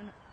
We're not